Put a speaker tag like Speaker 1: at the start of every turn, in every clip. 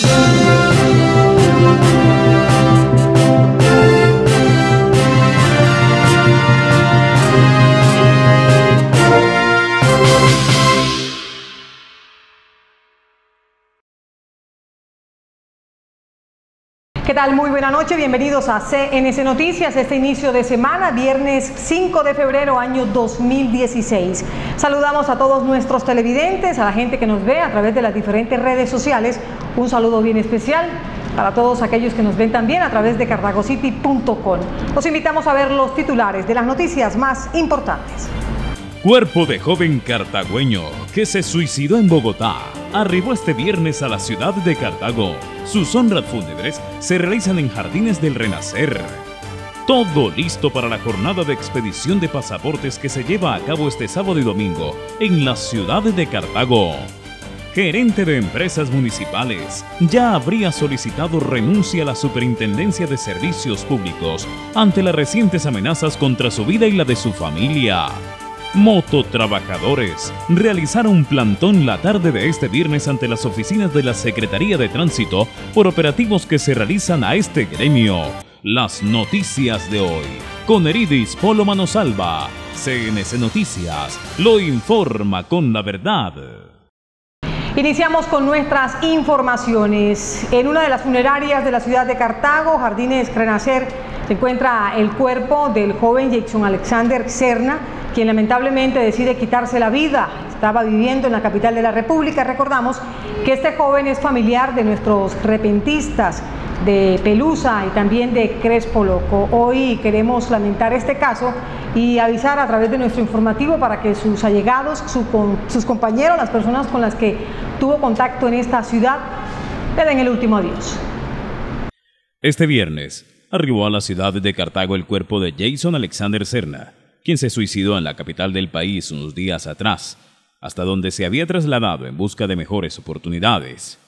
Speaker 1: Thank you. ¿Qué tal? Muy buena noche, bienvenidos a CNC Noticias, este inicio de semana, viernes 5 de febrero, año 2016. Saludamos a todos nuestros televidentes, a la gente que nos ve a través de las diferentes redes sociales. Un saludo bien especial para todos aquellos que nos ven también a través de cartagocity.com. Los invitamos a ver los titulares de las noticias más importantes.
Speaker 2: Cuerpo de joven cartagüeño que se suicidó en Bogotá arribó este viernes a la ciudad de Cartago. Sus honras fúnebres se realizan en Jardines del Renacer. Todo listo para la jornada de expedición de pasaportes que se lleva a cabo este sábado y domingo en la ciudad de Cartago. Gerente de Empresas Municipales ya habría solicitado renuncia a la Superintendencia de Servicios Públicos ante las recientes amenazas contra su vida y la de su familia. Mototrabajadores realizaron plantón la tarde de este viernes ante las oficinas de la Secretaría de Tránsito por operativos que se realizan a este gremio. Las noticias de hoy. Con Eridis Polo Manosalva. CNC Noticias lo informa con la verdad.
Speaker 1: Iniciamos con nuestras informaciones. En una de las funerarias de la ciudad de Cartago, Jardines Renacer, se encuentra el cuerpo del joven Jackson Alexander Cerna, quien lamentablemente decide quitarse la vida. Estaba viviendo en la capital de la República. Recordamos que este joven es familiar de nuestros repentistas de Pelusa y también de Crespo Loco. Hoy queremos lamentar este caso y avisar a través de nuestro informativo para que sus allegados, sus compañeros, las personas con las que tuvo contacto en esta ciudad, le den el último adiós.
Speaker 2: Este viernes, arribó a la ciudad de Cartago el cuerpo de Jason Alexander Serna, quien se suicidó en la capital del país unos días atrás, hasta donde se había trasladado en busca de mejores oportunidades.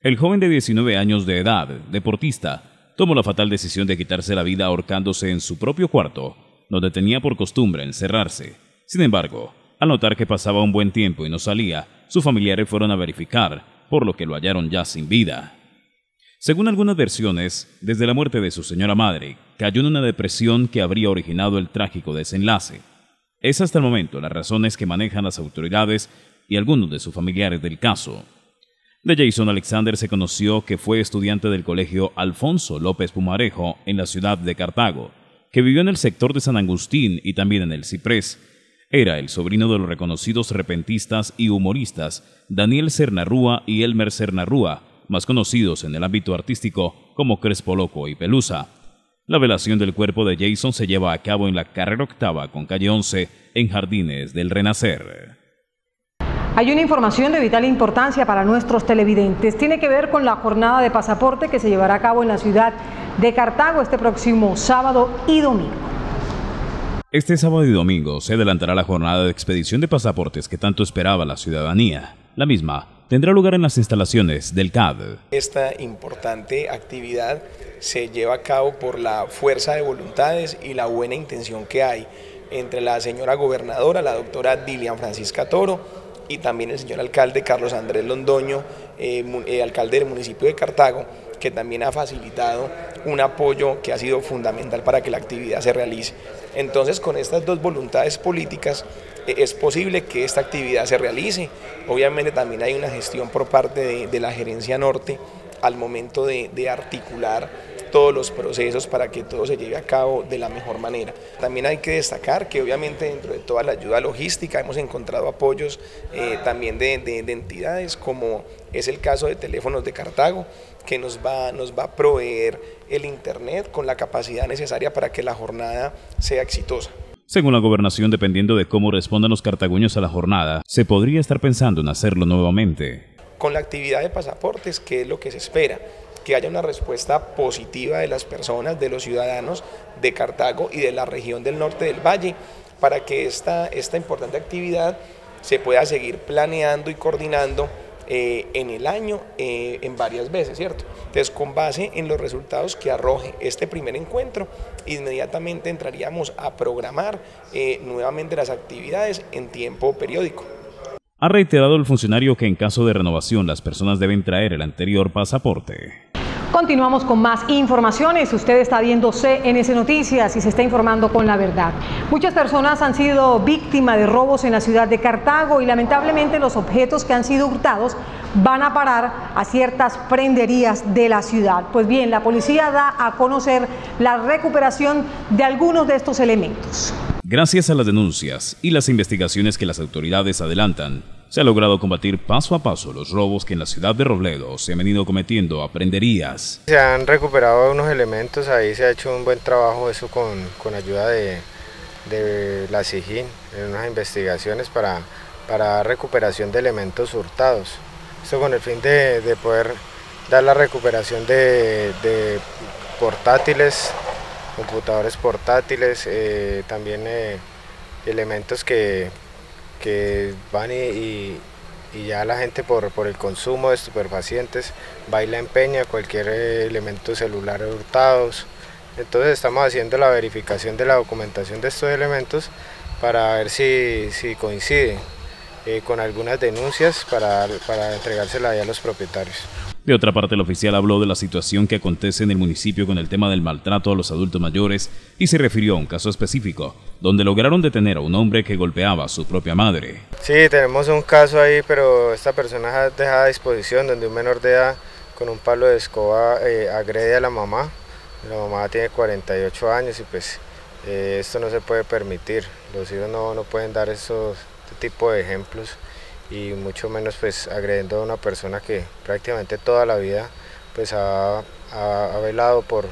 Speaker 2: El joven de 19 años de edad, deportista, tomó la fatal decisión de quitarse la vida ahorcándose en su propio cuarto, donde tenía por costumbre encerrarse. Sin embargo, al notar que pasaba un buen tiempo y no salía, sus familiares fueron a verificar, por lo que lo hallaron ya sin vida. Según algunas versiones, desde la muerte de su señora madre, cayó en una depresión que habría originado el trágico desenlace. Es hasta el momento las razones que manejan las autoridades y algunos de sus familiares del caso. De Jason Alexander se conoció que fue estudiante del colegio Alfonso López Pumarejo en la ciudad de Cartago, que vivió en el sector de San Agustín y también en el Ciprés. Era el sobrino de los reconocidos repentistas y humoristas Daniel Cernarrúa y Elmer Cernarrúa, más conocidos en el ámbito artístico como Crespo Loco y Pelusa. La velación del cuerpo de Jason se lleva a cabo en la carrera octava con calle 11 en Jardines del Renacer.
Speaker 1: Hay una información de vital importancia para nuestros televidentes. Tiene que ver con la jornada de pasaporte que se llevará a cabo en la ciudad de Cartago este próximo sábado y domingo.
Speaker 2: Este sábado y domingo se adelantará la jornada de expedición de pasaportes que tanto esperaba la ciudadanía. La misma tendrá lugar en las instalaciones del CAD.
Speaker 3: Esta importante actividad se lleva a cabo por la fuerza de voluntades y la buena intención que hay entre la señora gobernadora, la doctora Dilian Francisca Toro, y también el señor alcalde Carlos Andrés Londoño, eh, eh, alcalde del municipio de Cartago, que también ha facilitado un apoyo que ha sido fundamental para que la actividad se realice. Entonces, con estas dos voluntades políticas, eh, es posible que esta actividad se realice. Obviamente también hay una gestión por parte de, la gerencia norte al momento de, articular todos los procesos para que todo se lleve a cabo de la mejor manera. También hay que destacar que obviamente dentro de toda la ayuda logística hemos encontrado apoyos eh, también de, de, entidades como es el caso de Teléfonos de Cartago, que nos va, nos va a proveer el Internet con la capacidad necesaria para que la jornada sea exitosa.
Speaker 2: Según la gobernación, dependiendo de cómo respondan los cartaguños a la jornada, se podría estar pensando en hacerlo nuevamente.
Speaker 3: Con la actividad de pasaportes, ¿qué es lo que se espera? Que haya una respuesta positiva de las personas, de los ciudadanos de Cartago y de la región del norte del valle, para que esta, esta importante actividad se pueda seguir planeando y coordinando eh, en el año eh, en varias veces, ¿cierto? Entonces, con base en los resultados que arroje este primer encuentro, inmediatamente entraríamos a programar eh, nuevamente las actividades en tiempo periódico.
Speaker 2: Ha reiterado el funcionario que en caso de renovación las personas deben traer el anterior pasaporte.
Speaker 1: Continuamos con más informaciones. Usted está viendo CNS Noticias y se está informando con la verdad. Muchas personas han sido víctimas de robos en la ciudad de Cartago y lamentablemente los objetos que han sido hurtados van a parar a ciertas prenderías de la ciudad. Pues bien, la policía da a conocer la recuperación de algunos de estos elementos.
Speaker 2: Gracias a las denuncias y las investigaciones que las autoridades adelantan, se ha logrado combatir paso a paso los robos que en la ciudad de Robledo se han venido cometiendo a prenderías.
Speaker 4: Se han recuperado unos elementos, ahí se ha hecho un buen trabajo eso con, ayuda de, la SIGIN en unas investigaciones para, para recuperación de elementos hurtados. Esto con el fin de, poder dar la recuperación de, portátiles, computadores portátiles, eh, también eh, elementos que que van y, ya la gente por, el consumo de estupefacientes va y la empeña cualquier elemento celular hurtados. Entonces estamos haciendo la verificación de la documentación de estos elementos para ver si, coincide eh, con algunas denuncias para, para entregársela a los propietarios.
Speaker 2: De otra parte, el oficial habló de la situación que acontece en el municipio con el tema del maltrato a los adultos mayores y se refirió a un caso específico, donde lograron detener a un hombre que golpeaba a su propia madre.
Speaker 4: Sí, tenemos un caso ahí, pero esta persona dejada a disposición, donde un menor de edad con un palo de escoba eh, agrede a la mamá. La mamá tiene 48 años y pues eh, esto no se puede permitir. Los hijos no, no pueden dar esos, este tipo de ejemplos y mucho menos pues agrediendo a una persona que prácticamente toda la vida pues ha, velado por,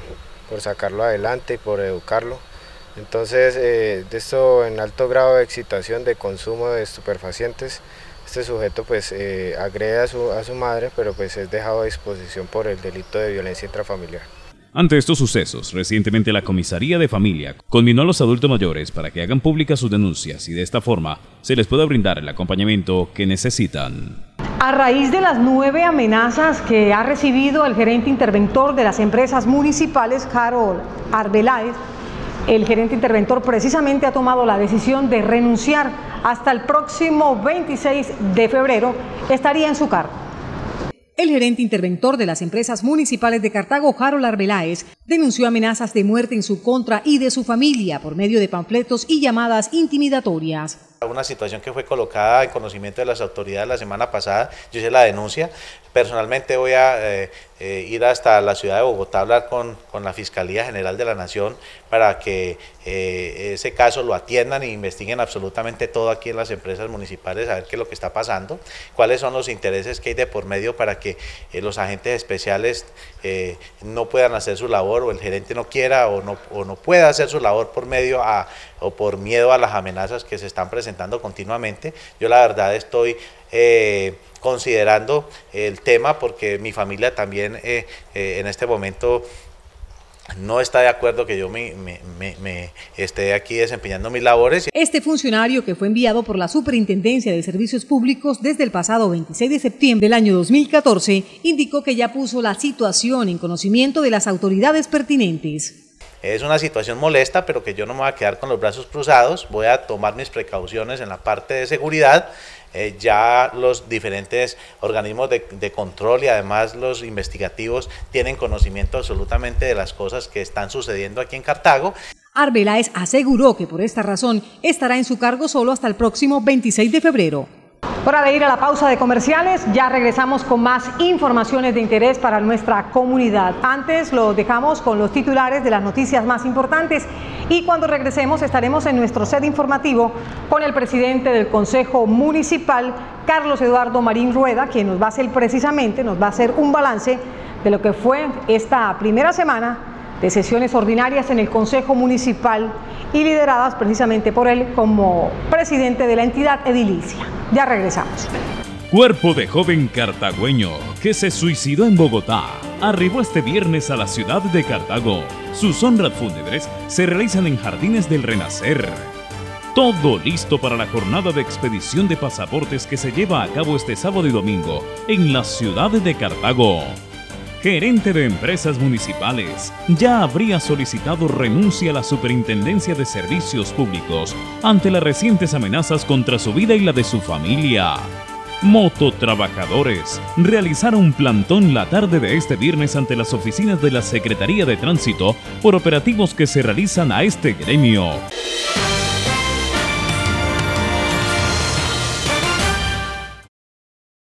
Speaker 4: por, sacarlo adelante y por educarlo. Entonces, eh, de esto en alto grado de excitación, de consumo de estupefacientes, este sujeto pues eh, agrede a su, a su madre, pero pues es dejado a disposición por el delito de violencia intrafamiliar.
Speaker 2: Ante estos sucesos, recientemente la Comisaría de Familia conminó a los adultos mayores para que hagan públicas sus denuncias y de esta forma se les pueda brindar el acompañamiento que necesitan.
Speaker 1: A raíz de las nueve amenazas que ha recibido el gerente interventor de las empresas municipales, Carol Arbeláez, el gerente interventor precisamente ha tomado la decisión de renunciar hasta el próximo 26 de febrero, estaría en su cargo. El gerente interventor de las empresas municipales de Cartago, Harold Arbeláez, denunció amenazas de muerte en su contra y de su familia por medio de panfletos y llamadas intimidatorias.
Speaker 5: Una situación que fue colocada en conocimiento de las autoridades la semana pasada, yo hice la denuncia, Personalmente voy a eh, eh, ir hasta la ciudad de Bogotá a hablar con, la Fiscalía General de la Nación para que eh, ese caso lo atiendan e investiguen absolutamente todo aquí en las empresas municipales, a ver qué es lo que está pasando, cuáles son los intereses que hay de por medio para que los agentes especiales no puedan hacer su labor o el gerente no quiera o no, o no pueda hacer su labor por medio a, o por miedo a las amenazas que se están presentando continuamente. Yo la verdad estoy considerando el tema porque mi familia también eh, eh, en este momento no está de acuerdo que yo me, esté aquí desempeñando mis labores.
Speaker 1: Este funcionario que fue enviado por la Superintendencia de Servicios Públicos desde el pasado 26 de septiembre del año 2014 indicó que ya puso la situación en conocimiento de las autoridades pertinentes.
Speaker 5: Es una situación molesta, pero que yo no me voy a quedar con los brazos cruzados, voy a tomar mis precauciones en la parte de seguridad eh, ya los diferentes organismos de, de, control y además los investigativos tienen conocimiento absolutamente de las cosas que están sucediendo aquí en Cartago.
Speaker 1: Arbeláez aseguró que por esta razón estará en su cargo solo hasta el próximo 26 de febrero. Hora de ir a la pausa de comerciales, ya regresamos con más informaciones de interés para nuestra comunidad. Antes lo dejamos con los titulares de las noticias más importantes y cuando regresemos estaremos en nuestro set informativo con el presidente del Consejo Municipal, Carlos Eduardo Marín Rueda, quien nos va a hacer precisamente, nos va a hacer un balance de lo que fue esta primera semana de sesiones ordinarias en el Consejo Municipal y lideradas precisamente por él como presidente de la entidad edilicia. Ya regresamos.
Speaker 2: Cuerpo de joven cartagüeño que se suicidó en Bogotá arribó este viernes a la ciudad de Cartago. Sus honras fúnebres se realizan en Jardines del Renacer. Todo listo para la jornada de expedición de pasaportes que se lleva a cabo este sábado y domingo en la ciudad de Cartago. Gerente de empresas municipales, ya habría solicitado renuncia a la Superintendencia de Servicios Públicos ante las recientes amenazas contra su vida y la de su familia. Mototrabajadores realizaron plantón la tarde de este viernes ante las oficinas de la Secretaría de Tránsito por operativos que se realizan a este gremio.